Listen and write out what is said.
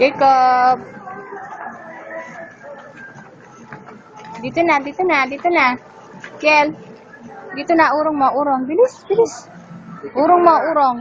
Jacob. Dito na, dito na, dito na. Kel. Dito na, urong mo, urong. Bilis, bilis. Urong mo, urong.